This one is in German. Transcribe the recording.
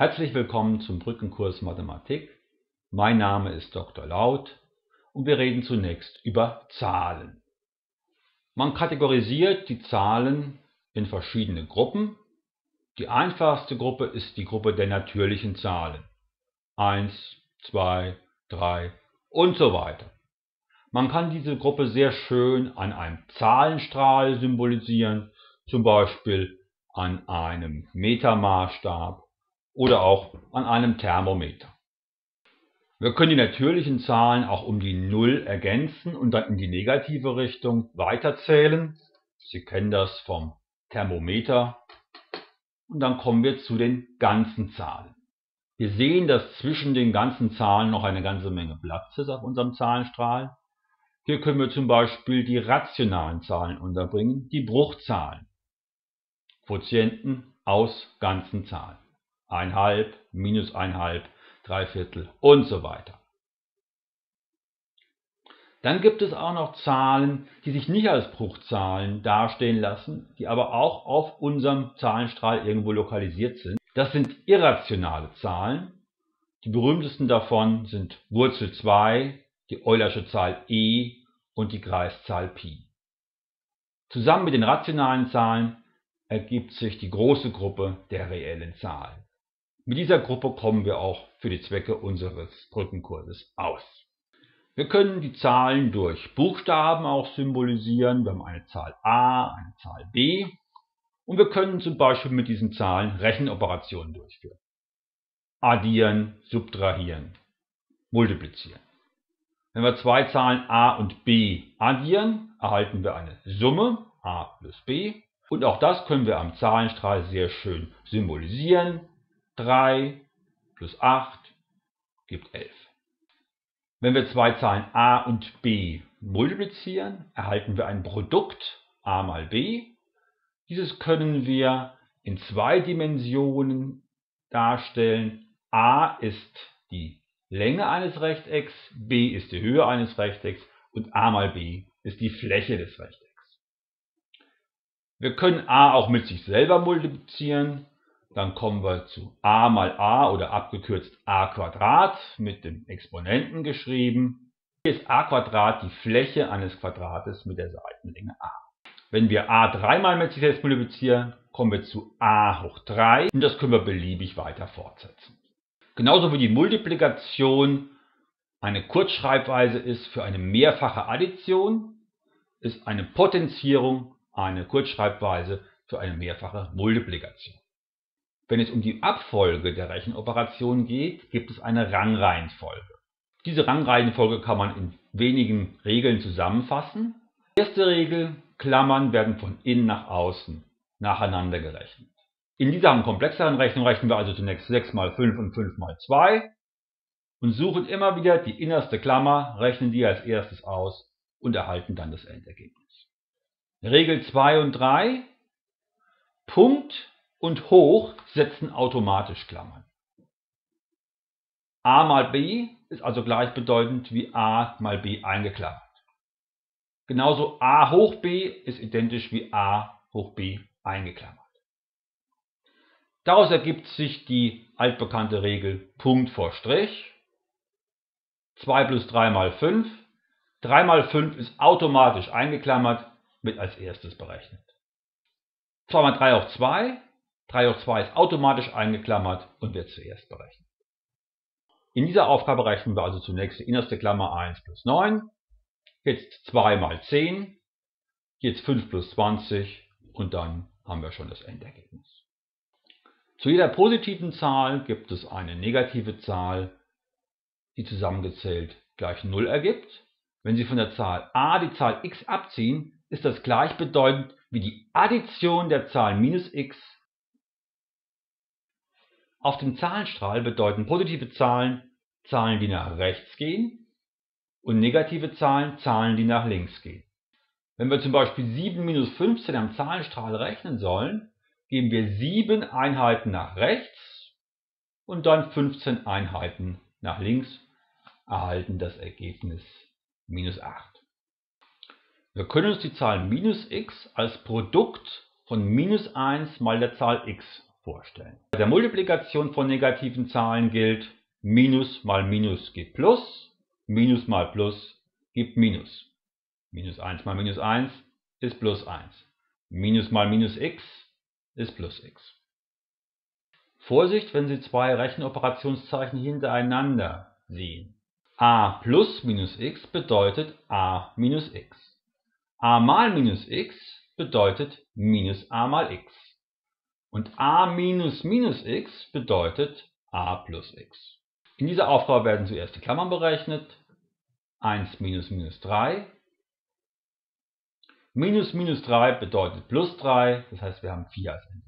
Herzlich willkommen zum Brückenkurs Mathematik. Mein Name ist Dr. Laut und wir reden zunächst über Zahlen. Man kategorisiert die Zahlen in verschiedene Gruppen. Die einfachste Gruppe ist die Gruppe der natürlichen Zahlen. 1, 2, 3 und so weiter. Man kann diese Gruppe sehr schön an einem Zahlenstrahl symbolisieren, zum Beispiel an einem Metermaßstab oder auch an einem Thermometer. Wir können die natürlichen Zahlen auch um die Null ergänzen und dann in die negative Richtung weiterzählen. Sie kennen das vom Thermometer. Und dann kommen wir zu den ganzen Zahlen. Wir sehen, dass zwischen den ganzen Zahlen noch eine ganze Menge Platz ist auf unserem Zahlenstrahl. Hier können wir zum Beispiel die rationalen Zahlen unterbringen, die Bruchzahlen. Quotienten aus ganzen Zahlen. 1,5, minus 1,5, 3 Viertel und so weiter. Dann gibt es auch noch Zahlen, die sich nicht als Bruchzahlen darstellen lassen, die aber auch auf unserem Zahlenstrahl irgendwo lokalisiert sind. Das sind irrationale Zahlen. Die berühmtesten davon sind Wurzel 2, die Eulersche Zahl e und die Kreiszahl Pi. Zusammen mit den rationalen Zahlen ergibt sich die große Gruppe der reellen Zahlen. Mit dieser Gruppe kommen wir auch für die Zwecke unseres Brückenkurses aus. Wir können die Zahlen durch Buchstaben auch symbolisieren. Wir haben eine Zahl a, eine Zahl b und wir können zum Beispiel mit diesen Zahlen Rechenoperationen durchführen. Addieren, subtrahieren, multiplizieren. Wenn wir zwei Zahlen a und b addieren, erhalten wir eine Summe a plus b und auch das können wir am Zahlenstrahl sehr schön symbolisieren. 3 plus 8 gibt 11. Wenn wir zwei Zahlen a und b multiplizieren, erhalten wir ein Produkt a mal b. Dieses können wir in zwei Dimensionen darstellen. a ist die Länge eines Rechtecks, b ist die Höhe eines Rechtecks und a mal b ist die Fläche des Rechtecks. Wir können a auch mit sich selber multiplizieren. Dann kommen wir zu a mal a oder abgekürzt a Quadrat mit dem Exponenten geschrieben. Hier ist a Quadrat die Fläche eines Quadrates mit der Seitenlänge a. Wenn wir a dreimal mit sich selbst multiplizieren, kommen wir zu a hoch 3 und das können wir beliebig weiter fortsetzen. Genauso wie die Multiplikation eine Kurzschreibweise ist für eine mehrfache Addition, ist eine Potenzierung eine Kurzschreibweise für eine mehrfache Multiplikation. Wenn es um die Abfolge der Rechenoperationen geht, gibt es eine Rangreihenfolge. Diese Rangreihenfolge kann man in wenigen Regeln zusammenfassen. Erste Regel, Klammern werden von innen nach außen nacheinander gerechnet. In dieser komplexeren Rechnung rechnen wir also zunächst 6 mal 5 und 5 mal 2 und suchen immer wieder die innerste Klammer, rechnen die als erstes aus und erhalten dann das Endergebnis. Regel 2 und 3, Punkt und hoch setzen automatisch Klammern. a mal b ist also gleichbedeutend wie a mal b eingeklammert. Genauso a hoch b ist identisch wie a hoch b eingeklammert. Daraus ergibt sich die altbekannte Regel Punkt vor Strich. 2 plus 3 mal 5. 3 mal 5 ist automatisch eingeklammert, wird als erstes berechnet. 2 mal 3 auch 2. 3 hoch 2 ist automatisch eingeklammert und wird zuerst berechnet. In dieser Aufgabe rechnen wir also zunächst die innerste Klammer 1 plus 9, jetzt 2 mal 10, jetzt 5 plus 20 und dann haben wir schon das Endergebnis. Zu jeder positiven Zahl gibt es eine negative Zahl, die zusammengezählt gleich 0 ergibt. Wenn Sie von der Zahl a die Zahl x abziehen, ist das gleichbedeutend wie die Addition der Zahl minus x auf dem Zahlenstrahl bedeuten positive Zahlen Zahlen, die nach rechts gehen und negative Zahlen Zahlen, die nach links gehen. Wenn wir zum Beispiel 7 minus 15 am Zahlenstrahl rechnen sollen, geben wir 7 Einheiten nach rechts und dann 15 Einheiten nach links, erhalten das Ergebnis minus 8. Wir können uns die Zahl minus x als Produkt von minus 1 mal der Zahl x vorstellen. Bei der Multiplikation von negativen Zahlen gilt, Minus mal Minus gibt Plus, Minus mal Plus gibt Minus. Minus 1 mal minus 1 ist plus 1. Minus mal minus x ist plus x. Vorsicht, wenn Sie zwei Rechenoperationszeichen hintereinander sehen. a plus minus x bedeutet a minus x. a mal minus x bedeutet minus a mal x. Und a minus minus x bedeutet a plus x. In dieser Aufgabe werden zuerst die Klammern berechnet. 1 minus minus 3 Minus minus 3 bedeutet plus 3, das heißt wir haben 4 als Ende.